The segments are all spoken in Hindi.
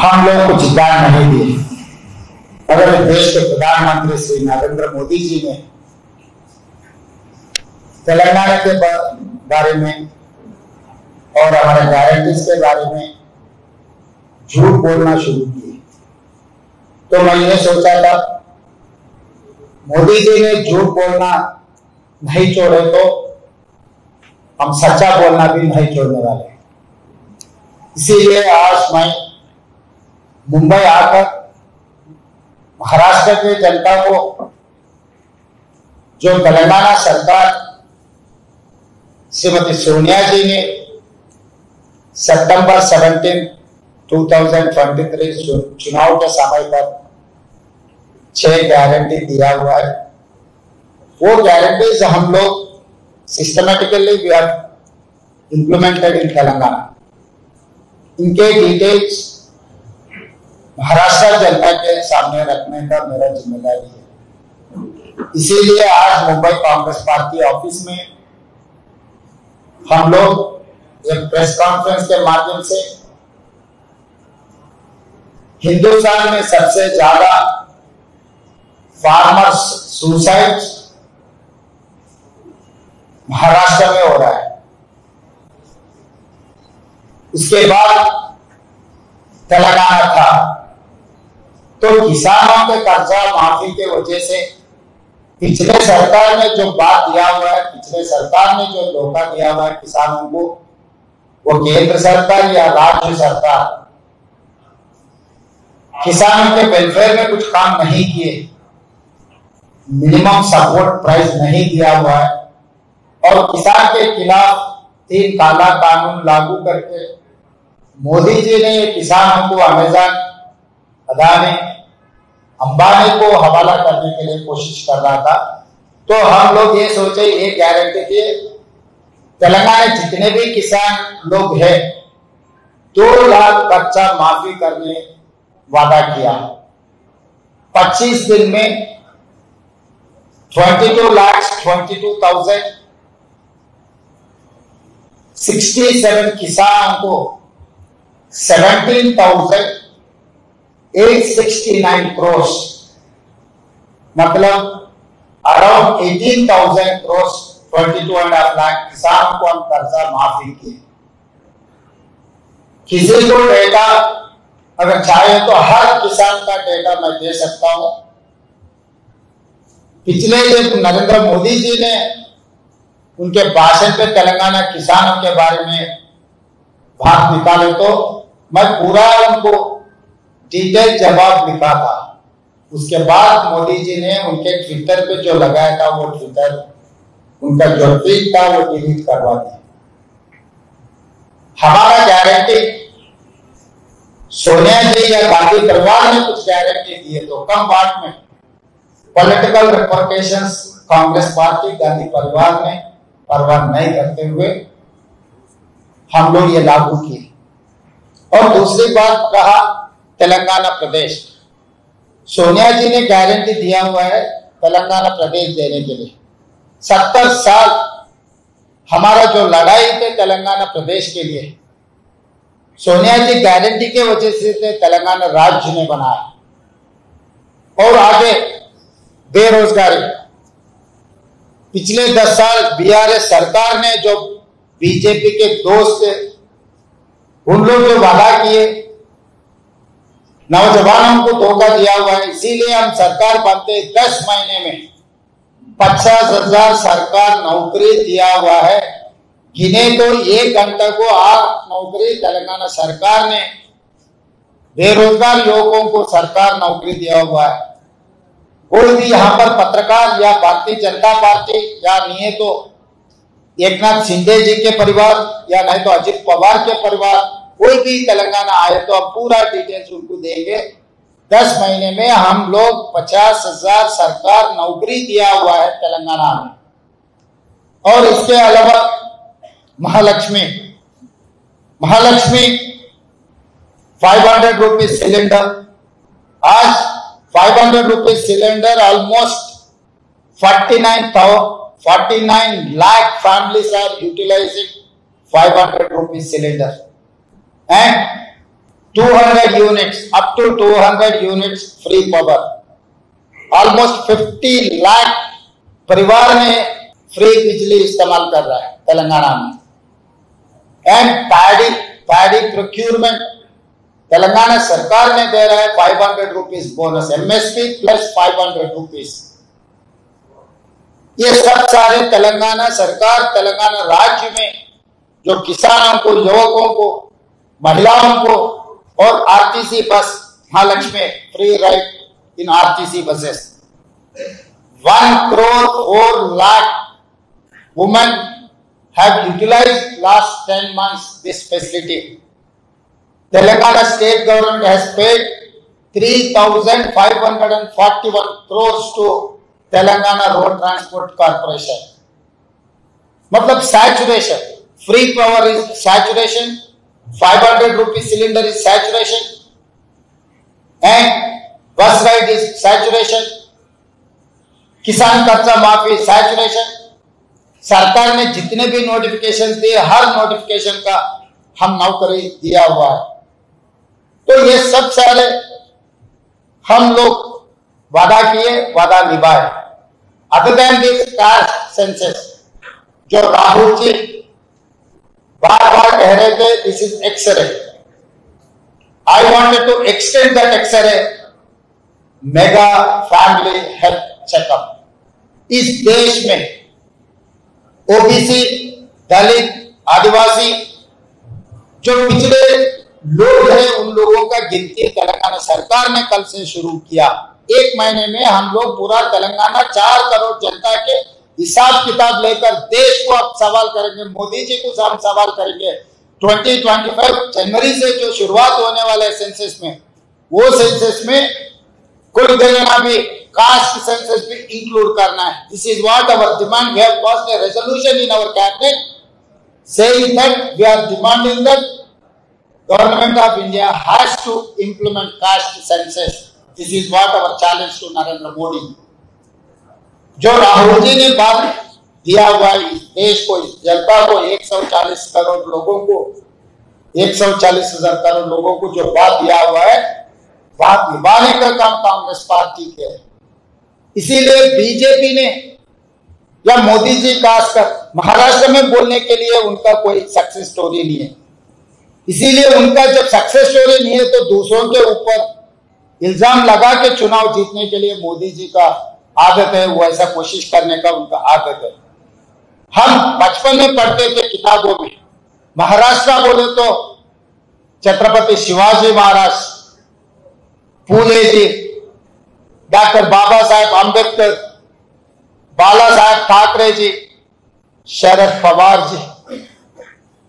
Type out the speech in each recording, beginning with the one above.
हम लोग कुछ ज्ञान नहीं दिए अगर देश के प्रधानमंत्री श्री नरेंद्र मोदी जी ने तेलंगाना के बारे में और हमारे गारंटीज के बारे में झूठ बोलना शुरू किए तो मैं ये सोचा था, मोदी जी ने झूठ बोलना नहीं छोड़े तो हम सच्चा बोलना भी नहीं छोड़ने वाले। इसीलिए आज मैं मुंबई आकर महाराष्ट्र के जनता को जो तेलंगाना सरकार श्रीमती सोनिया जी ने सितंबर 17 2023 चुनाव के समय पर छह गारंटी दिया हुआ है। वो गारंटीज हम लोग systematically we have implemented in Telangana इनके डिटेल्स महाराष्ट्र जनता के सामने रखने का मेरा ज़िम्मेदारी है। इसीलिए आज मुंबई कांग्रेस पार्टी ऑफ़िस में हम लोग एक प्रेस कॉन्फ्रेंस के माध्यम से हिंदुस्तान में सबसे ज़्यादा फार्मर्स सुसाइड महाराष्ट्र में हो रहा है। उसके बाद तेलंगाना था। तो किसानों के कर्जा माफ़ी के वजह से पिछले सरकार ने जो बात दिया हुआ है, पिछले सरकार ने जो धोखा दिया हुआ है किसानों को, वो केंद्र सरकार या राज्य सरकार किसानों के वेलफेयर में कुछ काम नहीं किए मिनिमम सपोर्ट प्राइस नहीं दिया हुआ है, और किसान के खिलाफ तीन काला कानून लागू करके मोदी जी ने किसानों को अमेजन अदानी अंबानी को हवाला करने के लिए कोशिश कर रहा था। तो हम लोग ये सोचे ये गारंटी के तेलंगाना जितने भी किसान लोग हैं दो लाख कर्जा माफ़ी करने वादा किया। 25 दिन में 22 लाख 22,000 67 किसानों को 17,869 क्रोस मतलब around 18,000 crores 22 and half lakh किसानों को हम कर्जा माफ़ी किए। किसी को डेटा अगर चाहे तो हर किसान का डेटा मैं दे सकता हूँ। पिछले जब नरेंद्र मोदी जी ने उनके भाषण पे तेलंगाना किसानों के बारे में बात निकाले तो मैं पूरा उनको डिटेल जवाब लिखा था। उसके बाद मोदी जी ने उनके ट्विटर पे जो लगाया था, वो ट्विटर उनका जो ट्वीट था, वो डिलीट करवा दिया। हमारा गारंटी सोनिया जी या गांधी परिवार ने कुछ गारंटी दिए तो कम बात में। Political representation Congress party, Gandhi परिवार ने परवाह नहीं करते हुए हम लोग ये लागू किए। और दूसरी बात कहा तेलंगाना प्रदेश। सोनिया जी ने गारंटी दिया हुआ है तेलंगाना प्रदेश देने के लिए। सत्तर साल हमारा जो लड़ाई थे तेलंगाना प्रदेश के लिए, सोनिया जी गारंटी के वजह से तेलंगाना राज्य ने बनाया। और आगे, बेरोजगारी। पिछले दस साल बीआरएस सरकार ने जो बीजेपी के दोस्त उन लोग जो वादा किए नौजवानों को धोखा दिया हुआ है। इसीलिए हम सरकार बनते दस महीने में। पचास हज़ार सरकार नौकरी दिया हुआ है। गिने तो एक घंटे को आठ नौकरी तेलंगाना सरकार ने। बेरोजगार युवकों को सरकार नौकरी दिया हुआ है। कोई भी यहाँ पर पत्रकार या भारतीय जनता पार्टी, या नहीं है तो एक नाथ शिंदे जी के परिवार, या नहीं तो अजित पवार के परिवार। कोई भी तेलंगाना आए तो अब पूरा डिटेल्स उनको देंगे। दस महीने में हम लोग पचास हज़ार सरकार नौकरी दिया हुआ है तेलंगाना में। और इसके अलावा Mahalakshmi Mahalakshmi five hundred rupees cylinder आज five hundred rupees cylinder almost forty nine forty nine lakh families are utilizing 500 rupees cylinder and 200 units, up to 200 units free power. Almost 50 lakh परिवार में फ्री बिजली इस्तेमाल कर रहा है तेलंगाना में and paddy paddy procurement Telangana सरकार ने दे रहा है 500 rupees bonus MSP plus 500 rupees ये सब सारे तेलंगाना सरकार तेलंगाना राज्य में जो किसानों को युवकों को महिलाओं को और RTC bus Mahalakshmi free ride in RTC buses one crore four lakh women have utilized last ten months this facility Telangana state government has paid 3,541 crore to Telangana road transport corporation मतलब saturation free power is saturation 500 rupee cylinder is saturation. And bus ride is saturation. किसान कर्जा माफ़ी सैचुरेशन सरकार ने जितने भी नोटिफिकेशन दिए हर नोटिफिकेशन का हम नौकरी दिया हुआ है तो ये सब सारे हम लोग वादा किए वादा निभाए other than this caste census जो राहुल जी बार बार कह रहे थे this is x-ray I wanted to extend that x-ray mega family health checkup इस देश में ओबीसी दलित, आदिवासी, जो पिछड़े लोग हैं, उन लोगों का गिनती तेलंगाना सरकार ने कल से शुरू किया। एक महीने में हम लोग पूरा तेलंगाना चार करोड़ जनता के हिसाब किताब लेकर देश को अब सवाल करेंगे, मोदी जी को हम सवाल करेंगे 2025 जनवरी से जो शुरुआत होने वाले सेंसस में, वो सेंसस में कुल गणना भी कास्ट सेंसस भी इंक्लूड करना है this is what our demand we have passed a resolution in our cabinet saying that we are demanding that government of India has to implement caste census. This is what our challenge to Narendra Modi. जो राहुल जी ने बात दिया हुआ इस देश को, इस जनता को 140 करोड़ लोगों को 140 हज़ार करोड़ लोगों को जो बात दिया हुआ है, बात निभाने का काम कांग्रेस पार्टी के है। इसीलिए बीजेपी ने या मोदी जी खासकर महाराष्ट्र में बोलने के लिए उनका कोई सक्सेस स्टोरी नहीं है। इसीलिए उनका जब सक्सेस स्टोरी नहीं है तो दूसरों के ऊपर इल्ज़ाम लगा के चुनाव जीतने के लिए मोदी जी का आदत है, वो ऐसा कोशिश करने का उनका आदत है। हम बचपन में पढ़ते थे किताबों में। महाराष्ट्र बोले तो छत्रपति शिवाजी महाराज फूले जी डॉक्टर बाबा साहेब आम्बेडकर बाला साहेब ठाकरे जी, शरद पवार जी।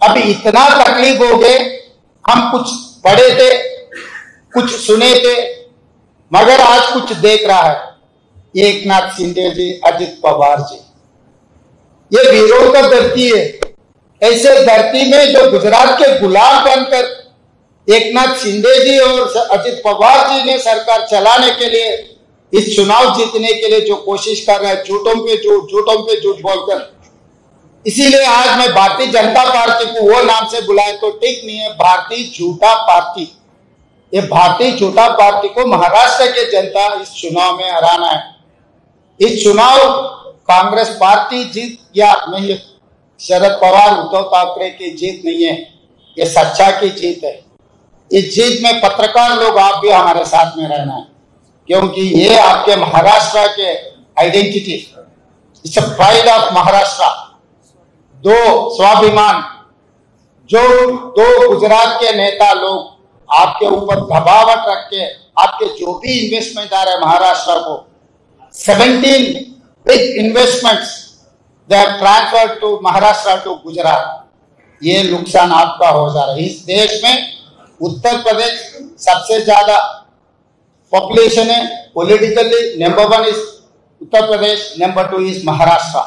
अभी इतना तकलीफ़ हो गए, हम कुछ पढ़े थे, कुछ सुने थे, मगर आज कुछ देख रहा है। एक नाथ शिंदे जी अजित पवार जी ये वीरों का धरती है। ऐसे धरती में जो गुजरात के गुलाम बनकर एक नाथ शिंदे जी और अजित पवार जी ने सरकार चलाने के लिए, इस चुनाव जीतने के लिए जो कोशिश कर रहे हैं, झूठों पे झूठ, झूठों पे झूठ बोलकर। इसीलिए आज मैं भारतीय जनता पार्टी को वो नाम से बुलाए तो ठीक नहीं है, भारतीय झूठा पार्टी। ये भारतीय झूठा पार्टी को महाराष्ट्र के जनता इस चुनाव में हराना है। इस चुनाव कांग्रेस पार्टी जीत या नहीं, शरद पवार, उद्धव ठाकरे की जीत नहीं है। ये सच्चा की जीत है। इस जीत में पत्रकार लोग आप भी हमारे साथ में रहना है, क्योंकि ये आपके महाराष्ट्र के identity it's pride of Maharashtra दो स्वाभिमान, जो दो गुजरात के नेता लोग आपके ऊपर दबावट रख के, आपके जो भी इन्वेस्टमेंट आ रहे महाराष्ट्र को 17 big investments, they are transferred to Maharashtra to Gujarat. ये नुकसान आपका हो जा रहा है इस देश में उत्तर प्रदेश सबसे ज़्यादा पॉपुलेशन है politically number one is Uttar Pradesh number two is Maharashtra